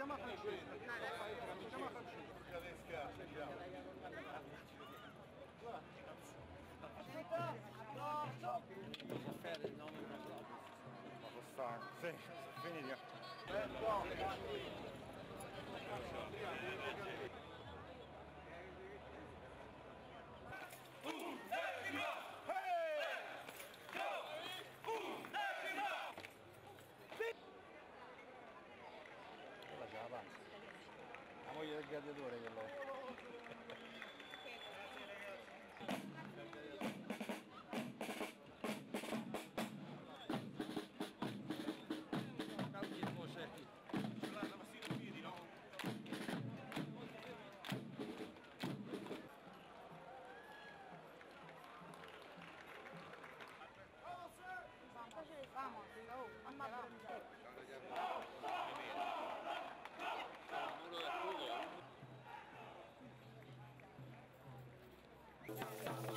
chiama Francesca. Chiama Francesca. Caffè del nome una proprio. Ma costa... Sì, finiti. Quella ce la moglie del gladiatore quello è. Yeah.